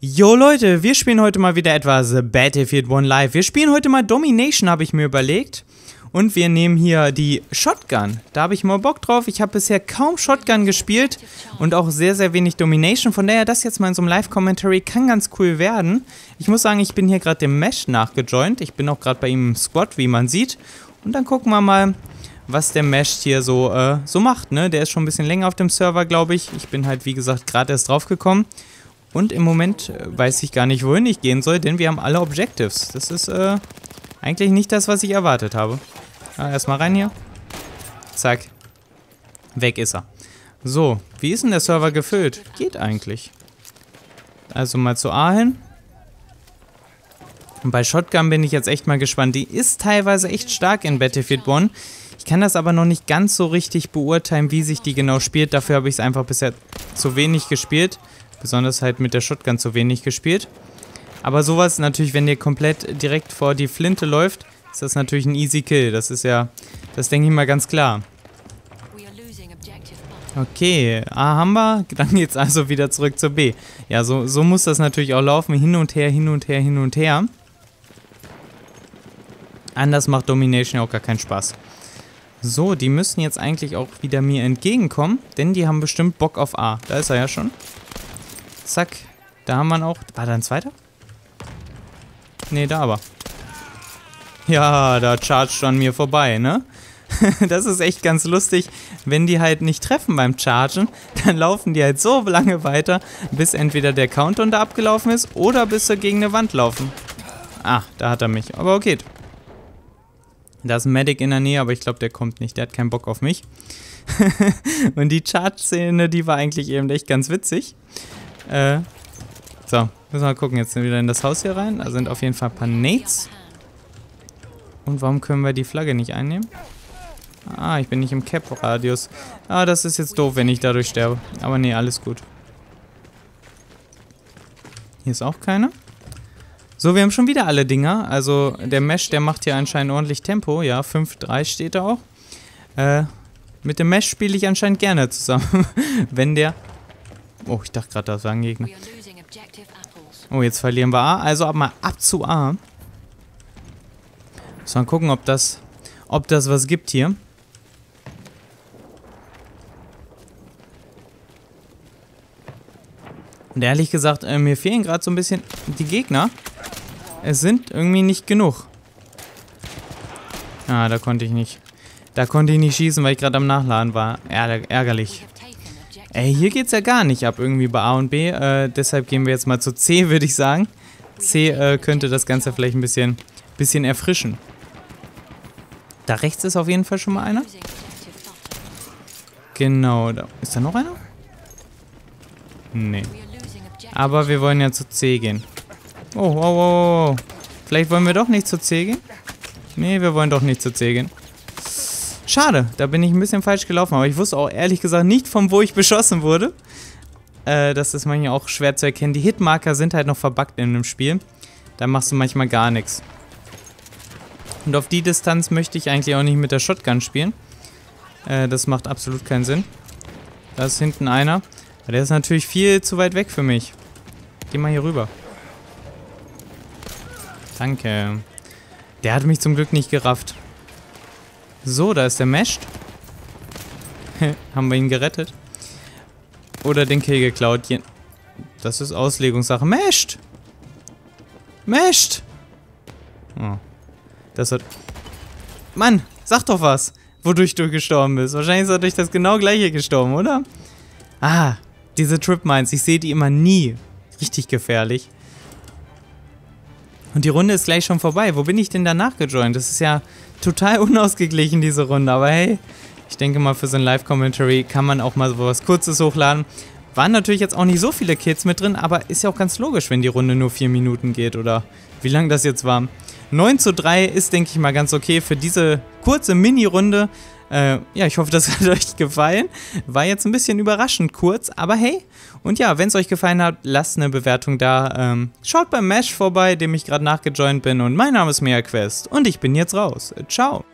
Jo Leute, wir spielen heute mal wieder etwas Battlefield 1 Live. Wir spielen heute mal Domination, habe ich mir überlegt. Und wir nehmen hier die Shotgun. Da habe ich mal Bock drauf. Ich habe bisher kaum Shotgun gespielt und auch sehr, sehr wenig Domination. Von daher, das jetzt mal in so einem Live-Commentary kann ganz cool werden. Ich muss sagen, ich bin hier gerade dem Mesh nachgejoint. Ich bin auch gerade bei ihm im Squad, wie man sieht. Und dann gucken wir mal, was der Mesh hier so, äh, so macht. Ne? Der ist schon ein bisschen länger auf dem Server, glaube ich. Ich bin halt, wie gesagt, gerade erst draufgekommen. Und im Moment äh, weiß ich gar nicht, wohin ich gehen soll, denn wir haben alle Objectives. Das ist äh, eigentlich nicht das, was ich erwartet habe. Ah, erstmal rein hier. Zack. Weg ist er. So, wie ist denn der Server gefüllt? Geht eigentlich. Also mal zu A hin. Und bei Shotgun bin ich jetzt echt mal gespannt. Die ist teilweise echt stark in Battlefield 1. Ich kann das aber noch nicht ganz so richtig beurteilen, wie sich die genau spielt. Dafür habe ich es einfach bisher zu wenig gespielt. Besonders halt mit der Shotgun zu wenig gespielt. Aber sowas natürlich, wenn ihr komplett direkt vor die Flinte läuft, ist das natürlich ein easy Kill. Das ist ja, das denke ich mal ganz klar. Okay, A haben wir. Dann geht's also wieder zurück zur B. Ja, so, so muss das natürlich auch laufen. Hin und her, hin und her, hin und her. Anders macht Domination auch gar keinen Spaß. So, die müssen jetzt eigentlich auch wieder mir entgegenkommen, denn die haben bestimmt Bock auf A. Da ist er ja schon. Zack. Da haben wir auch... War da ein zweiter? Nee, da aber. Ja, da chargt an mir vorbei, ne? das ist echt ganz lustig. Wenn die halt nicht treffen beim Chargen, dann laufen die halt so lange weiter, bis entweder der Countdown da abgelaufen ist oder bis sie gegen eine Wand laufen. Ah, da hat er mich. Aber okay. Da ist ein Medic in der Nähe, aber ich glaube, der kommt nicht. Der hat keinen Bock auf mich. Und die Charge-Szene, die war eigentlich eben echt ganz witzig. Äh, so, müssen wir mal gucken. Jetzt sind wir wieder in das Haus hier rein. Da sind auf jeden Fall ein paar Nades. Und warum können wir die Flagge nicht einnehmen? Ah, ich bin nicht im Cap-Radius. Ah, das ist jetzt doof, wenn ich dadurch sterbe. Aber nee, alles gut. Hier ist auch keiner. So, wir haben schon wieder alle Dinger. Also der Mesh, der macht hier anscheinend ordentlich Tempo. Ja, 5-3 steht da auch. Äh, mit dem Mesh spiele ich anscheinend gerne zusammen. wenn der Oh, ich dachte gerade, das war ein Gegner. Oh, jetzt verlieren wir A. Also ab mal ab zu A. So, mal gucken, ob das, ob das was gibt hier. Und ehrlich gesagt, äh, mir fehlen gerade so ein bisschen die Gegner. Es sind irgendwie nicht genug. Ah, da konnte ich nicht. Da konnte ich nicht schießen, weil ich gerade am Nachladen war. ärgerlich. Ey, hier geht's ja gar nicht ab irgendwie bei A und B. Äh, deshalb gehen wir jetzt mal zu C, würde ich sagen. C äh, könnte das Ganze vielleicht ein bisschen, bisschen erfrischen. Da rechts ist auf jeden Fall schon mal einer. Genau, da. Ist da noch einer? Nee. Aber wir wollen ja zu C gehen. Oh, oh, oh, oh. Vielleicht wollen wir doch nicht zu C gehen? Nee, wir wollen doch nicht zu C gehen. Schade, da bin ich ein bisschen falsch gelaufen, aber ich wusste auch ehrlich gesagt nicht, von wo ich beschossen wurde. Äh, das ist manchmal auch schwer zu erkennen. Die Hitmarker sind halt noch verbuggt in dem Spiel. Da machst du manchmal gar nichts. Und auf die Distanz möchte ich eigentlich auch nicht mit der Shotgun spielen. Äh, das macht absolut keinen Sinn. Da ist hinten einer. Der ist natürlich viel zu weit weg für mich. Geh mal hier rüber. Danke. Der hat mich zum Glück nicht gerafft. So, da ist der Meshed. Haben wir ihn gerettet? Oder den Kill geklaut? Das ist Auslegungssache. Meshed! Meshed! Oh. Das hat... Mann, sag doch was, wodurch du gestorben bist. Wahrscheinlich ist er durch das genau gleiche gestorben, oder? Ah, diese Trip Mines. Ich sehe die immer nie. Richtig gefährlich. Und die Runde ist gleich schon vorbei. Wo bin ich denn danach gejoint? Das ist ja total unausgeglichen, diese Runde. Aber hey, ich denke mal, für so ein Live-Commentary kann man auch mal so was Kurzes hochladen. Waren natürlich jetzt auch nicht so viele Kids mit drin, aber ist ja auch ganz logisch, wenn die Runde nur vier Minuten geht oder wie lang das jetzt war. 9 zu 3 ist, denke ich mal, ganz okay für diese kurze Mini-Runde. Äh, ja, ich hoffe, das hat euch gefallen. War jetzt ein bisschen überraschend kurz, aber hey. Und ja, wenn es euch gefallen hat, lasst eine Bewertung da. Ähm, schaut beim Mesh vorbei, dem ich gerade nachgejoint bin. Und mein Name ist MeaQuest und ich bin jetzt raus. Ciao.